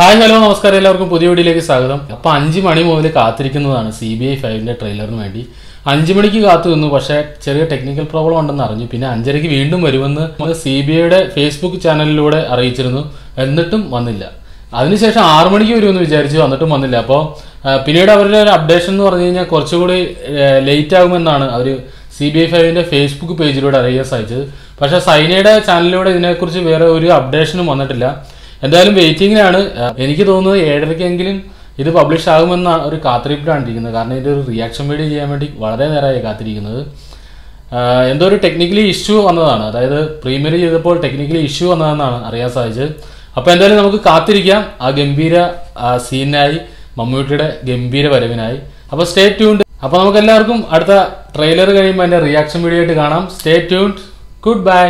Hi hello നമസ്കാരം. എല്ലാവർക്കും പുതിയ വീഡിയോയിലേക്ക് സ്വാഗതം. അപ്പൊ അഞ്ച് മണി മുതൽ കാത്തിരിക്കുന്നതാണ് സി ബി ഐ ഫൈവിന്റെ ട്രെയിലറിന് വേണ്ടി. അഞ്ചു മണിക്ക് കാത്തു നിന്നു പക്ഷേ ചെറിയ ടെക്നിക്കൽ പ്രോബ്ലം ഉണ്ടെന്ന് അറിഞ്ഞു. പിന്നെ അഞ്ചരയ്ക്ക് വീണ്ടും വരുമെന്ന് സി ബി ഐയുടെ ഫേസ്ബുക്ക് ചാനലിലൂടെ അറിയിച്ചിരുന്നു. എന്നിട്ടും വന്നില്ല. അതിനുശേഷം ആറു മണിക്ക് വരുമെന്ന് വിചാരിച്ചു വന്നിട്ടും വന്നില്ല. അപ്പോൾ പിന്നീട് അവരുടെ ഒരു അപ്ഡേഷൻ എന്ന് പറഞ്ഞു കഴിഞ്ഞാൽ കുറച്ചുകൂടി ലേറ്റ് ആകുമെന്നാണ് അവർ സി ബി ഐ ഫൈവിന്റെ ഫേസ്ബുക്ക് പേജിലൂടെ അറിയാൻ സാധിച്ചത്. പക്ഷേ സൈനയുടെ ചാനലിലൂടെ ഇതിനെക്കുറിച്ച് വേറെ ഒരു അപ്ഡേഷനും വന്നിട്ടില്ല. എന്തായാലും വെയിറ്റിംഗിലാണ് എനിക്ക് തോന്നുന്നത് ഏഴരയ്ക്കെങ്കിലും ഇത് പബ്ലിഷ് ആകുമെന്ന ഒരു കാത്തിരിപ്പിലാണ് ഇരിക്കുന്നത്. കാരണം ഇതിന്റെ ഒരു റിയാക്ഷൻ വീഡിയോ ചെയ്യാൻ വേണ്ടി വളരെ നേരമായി കാത്തിരിക്കുന്നത്. എന്തോ ഒരു ടെക്നിക്കലി ഇഷ്യൂ വന്നതാണ്. അതായത് പ്രീമിയർ ചെയ്തപ്പോൾ ടെക്നിക്കലി ഇഷ്യൂ വന്നതെന്നാണ് അറിയാൻ സാധിച്ചത്. അപ്പോൾ എന്തായാലും നമുക്ക് കാത്തിരിക്കാം. ആ ഗംഭീര സീനായി മമ്മൂട്ടിയുടെ ഗംഭീര വരവിനായി. അപ്പോൾ സ്റ്റേ ട്യൂൺഡ് അപ്പോൾ നമുക്ക് എല്ലാവർക്കും അടുത്ത ട്രെയിലർ കഴിയുമ്പോൾ എന്റെ റിയാക്ഷൻ വീഡിയോ ആയിട്ട് കാണാം. Stay tuned good bye